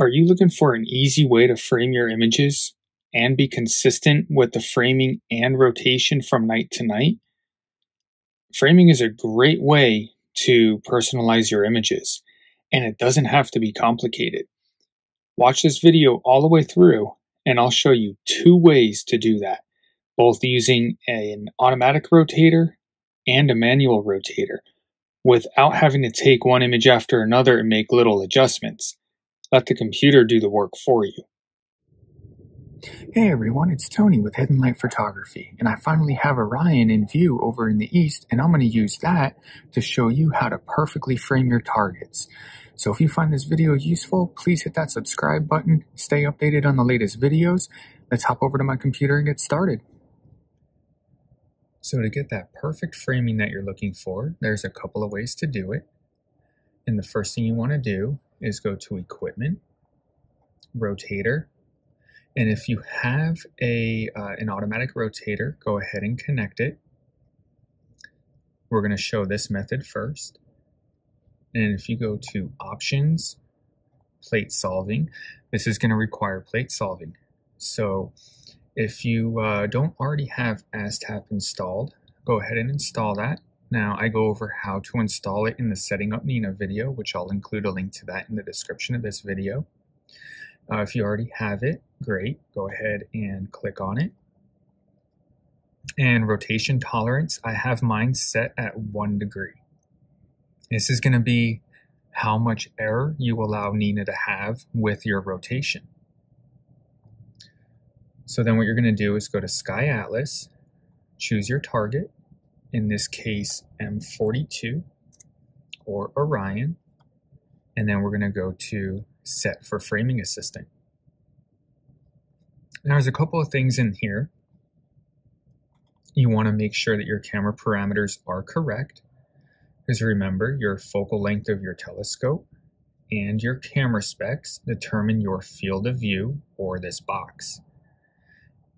Are you looking for an easy way to frame your images and be consistent with the framing and rotation from night to night? Framing is a great way to personalize your images, and it doesn't have to be complicated. Watch this video all the way through, and I'll show you two ways to do that, both using an automatic rotator and a manual rotator, without having to take one image after another and make little adjustments. Let the computer do the work for you. Hey everyone, it's Tony with Hidden Light Photography, and I finally have Orion in view over in the east, and I'm going to use that to show you how to perfectly frame your targets. So if you find this video useful, please hit that subscribe button, stay updated on the latest videos. Let's hop over to my computer and get started. So to get that perfect framing that you're looking for, there's a couple of ways to do it. And the first thing you want to do is go to equipment, rotator, and if you have a uh, an automatic rotator, go ahead and connect it. We're going to show this method first. And if you go to options, plate solving, this is going to require plate solving. So if you uh, don't already have ASTAP installed, go ahead and install that. Now I go over how to install it in the Setting Up Nina video, which I'll include a link to that in the description of this video. Uh, if you already have it, great. Go ahead and click on it. And rotation tolerance, I have mine set at one degree. This is going to be how much error you allow Nina to have with your rotation. So then what you're going to do is go to Sky Atlas, choose your target, in this case M42 or Orion, and then we're going to go to set for framing assistant. Now there's a couple of things in here. You want to make sure that your camera parameters are correct because remember your focal length of your telescope and your camera specs determine your field of view or this box.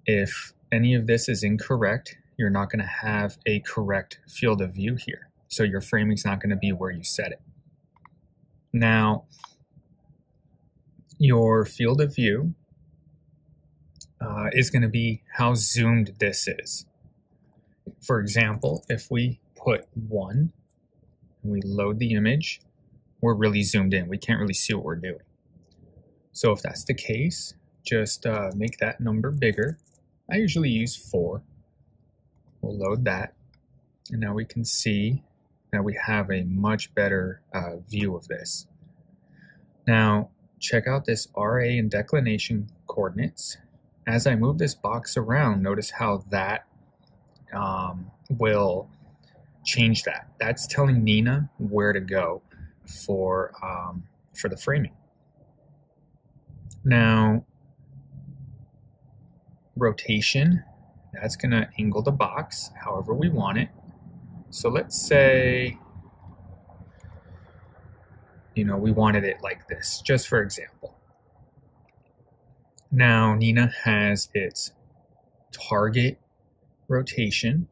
If any of this is incorrect, you're not going to have a correct field of view here. So your framing is not going to be where you set it. Now, your field of view uh, is going to be how zoomed this is. For example, if we put one and we load the image, we're really zoomed in. We can't really see what we're doing. So if that's the case, just uh, make that number bigger. I usually use four We'll load that. And now we can see that we have a much better uh, view of this. Now, check out this RA and declination coordinates. As I move this box around, notice how that um, will change that. That's telling Nina where to go for, um, for the framing. Now, rotation that's going to angle the box however we want it. So let's say, you know, we wanted it like this, just for example. Now Nina has its target rotation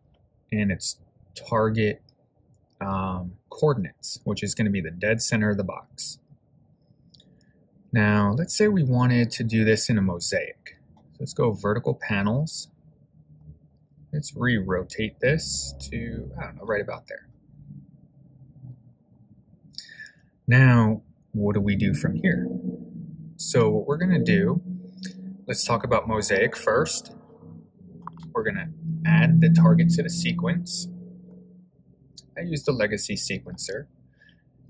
and its target um, coordinates, which is going to be the dead center of the box. Now, let's say we wanted to do this in a mosaic. So let's go vertical panels, Let's re-rotate this to, I don't know, right about there. Now, what do we do from here? So what we're going to do, let's talk about Mosaic first. We're going to add the target to the sequence. I use the legacy sequencer.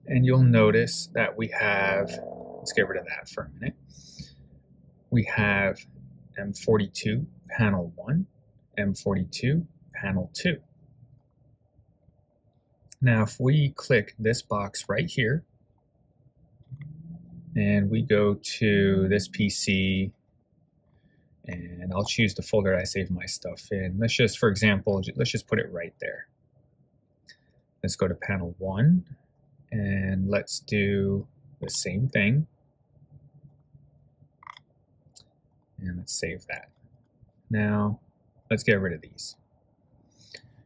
And you'll notice that we have, let's get rid of that for a minute. We have M42 panel 1 M42 panel 2. Now if we click this box right here and we go to this PC and I'll choose the folder I save my stuff in. Let's just, for example, let's just put it right there. Let's go to panel 1 and let's do the same thing. And let's save that. Now, Let's get rid of these.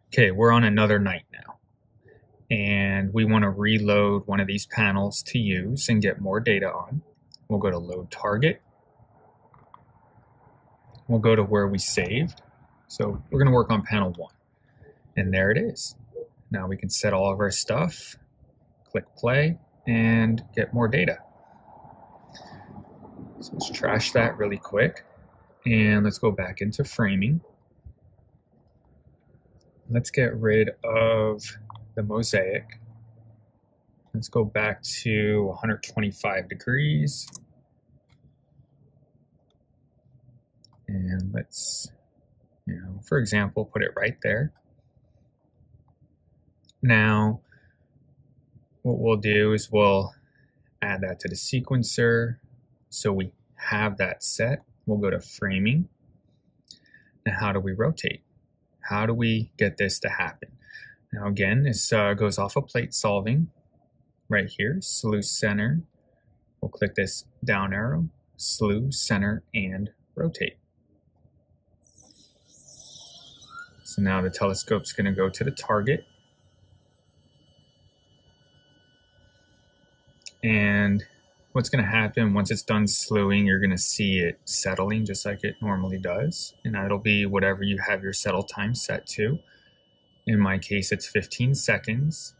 Okay, we're on another night now. And we want to reload one of these panels to use and get more data on. We'll go to load target. We'll go to where we saved. So we're going to work on panel one. And there it is. Now we can set all of our stuff, click play, and get more data. So let's trash that really quick. And let's go back into framing. Let's get rid of the mosaic. Let's go back to 125 degrees. And let's, you know, for example, put it right there. Now, what we'll do is we'll add that to the sequencer. So we have that set. We'll go to framing. Now, how do we rotate? How do we get this to happen? Now again, this uh, goes off of plate solving right here, slew center. We'll click this down arrow, slew center and rotate. So now the telescope's going to go to the target. And what's going to happen once it's done slewing, you're going to see it settling just like it normally does. And that'll be whatever you have your settle time set to. In my case, it's 15 seconds.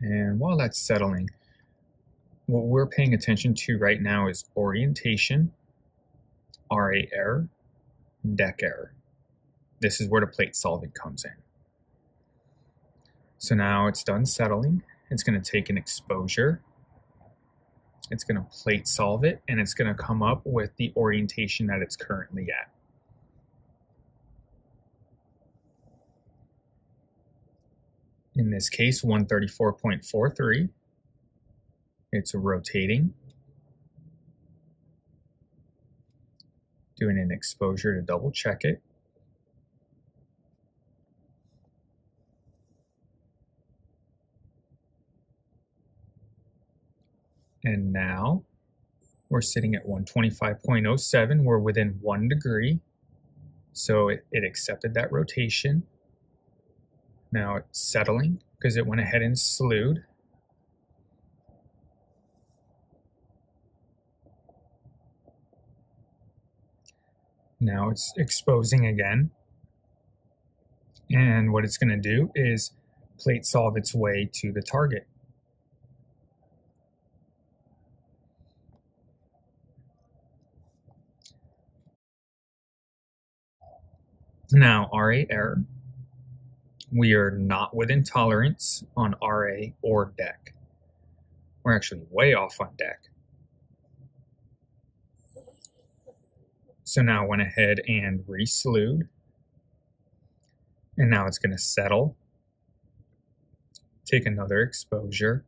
And while that's settling, what we're paying attention to right now is orientation, RA error, Dec error. This is where the plate solvent comes in. So now it's done settling. It's going to take an exposure. It's going to plate solve it, and it's going to come up with the orientation that it's currently at. In this case, 134.43. It's rotating. Doing an exposure to double check it. And now we're sitting at 125.07. We're within one degree. So it, it accepted that rotation. Now it's settling because it went ahead and slewed. Now it's exposing again. And what it's going to do is plate solve its way to the target. Now, RA error, we are not within tolerance on RA or Dec. We're actually way off on Dec. So now I went ahead and reslewed. And now it's going to settle. Take another exposure.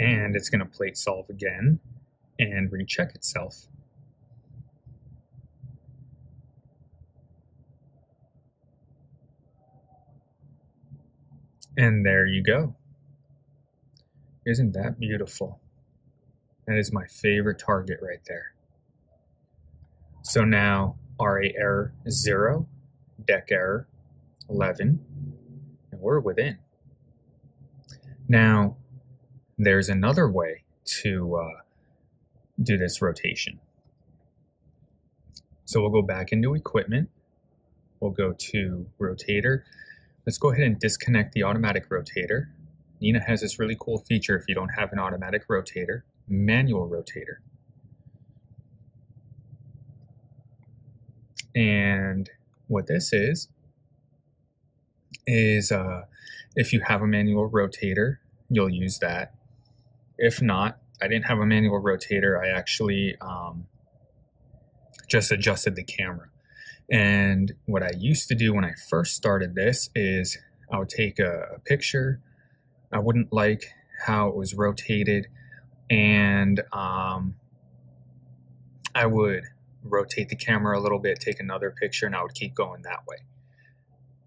And it's going to plate solve again and recheck itself. And there you go. Isn't that beautiful? That is my favorite target right there. So now RA error 0, Dec error 11, and we're within. Now, there's another way to uh, do this rotation. So we'll go back into equipment. We'll go to rotator. Let's go ahead and disconnect the automatic rotator. Nina has this really cool feature if you don't have an automatic rotator, manual rotator. And what this is, is uh, if you have a manual rotator, you'll use that. If not, I didn't have a manual rotator. I actually um, just adjusted the camera. And what I used to do when I first started this is I would take a, a picture. I wouldn't like how it was rotated, and um, I would rotate the camera a little bit, take another picture, and I would keep going that way.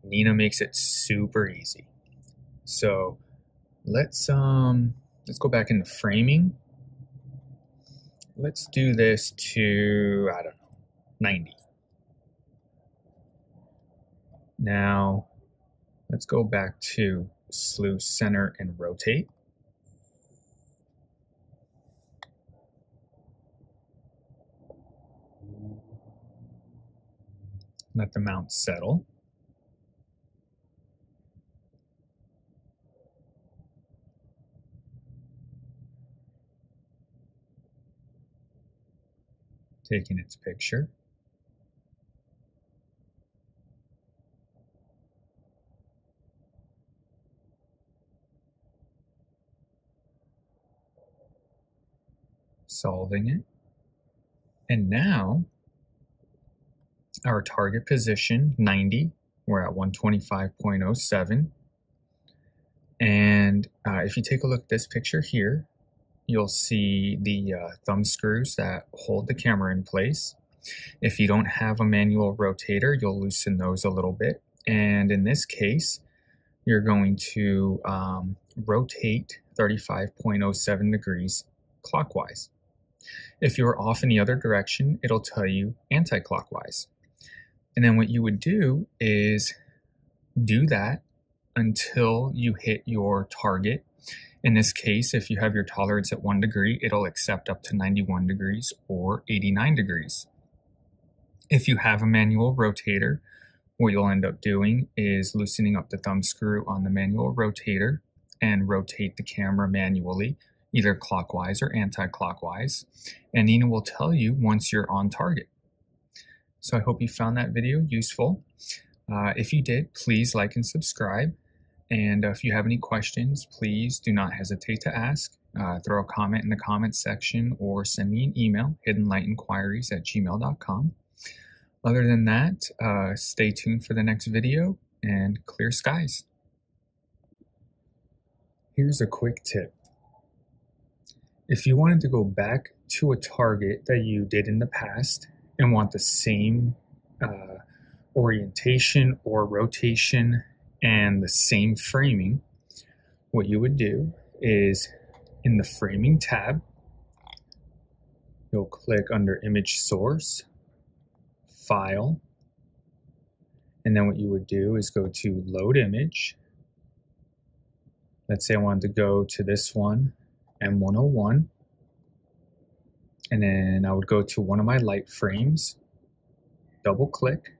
Nina makes it super easy. So let's um let's go back into framing. Let's do this to, I don't know, 90. Now, let's go back to slew center and rotate. Let the mount settle. Taking its picture. solving it. And now our target position 90, we're at 125.07. And uh, if you take a look at this picture here, you'll see the uh, thumb screws that hold the camera in place. If you don't have a manual rotator, you'll loosen those a little bit. And in this case, you're going to um, rotate 35.07 degrees clockwise. If you're off in the other direction, it'll tell you anti-clockwise. And then what you would do is do that until you hit your target. In this case, if you have your tolerance at one degree, it'll accept up to 91 degrees or 89 degrees. If you have a manual rotator, what you'll end up doing is loosening up the thumb screw on the manual rotator and rotate the camera manually either clockwise or anti-clockwise, and Nina will tell you once you're on target. So I hope you found that video useful. Uh, if you did, please like and subscribe. And uh, if you have any questions, please do not hesitate to ask. Uh, throw a comment in the comments section or send me an email, hiddenlightinquiries at gmail.com. Other than that, uh, stay tuned for the next video and clear skies. Here's a quick tip if you wanted to go back to a target that you did in the past and want the same uh, orientation or rotation and the same framing, what you would do is in the framing tab, you'll click under image source, file, and then what you would do is go to load image. Let's say I wanted to go to this one M101. And then I would go to one of my light frames, double click.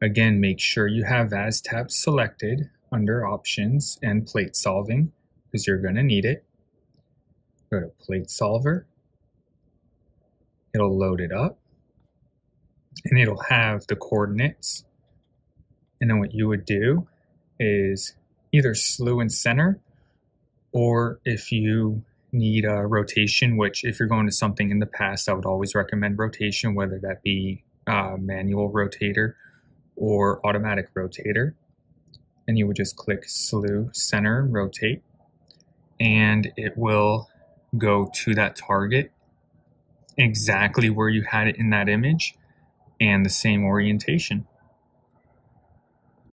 Again, make sure you have ASTAP selected under options and plate solving because you're going to need it. Go to plate solver. It'll load it up and it'll have the coordinates. And then what you would do is either slew and center or if you need a rotation, which if you're going to something in the past, I would always recommend rotation, whether that be uh, manual rotator or automatic rotator. And you would just click slew, center, rotate, and it will go to that target exactly where you had it in that image and the same orientation.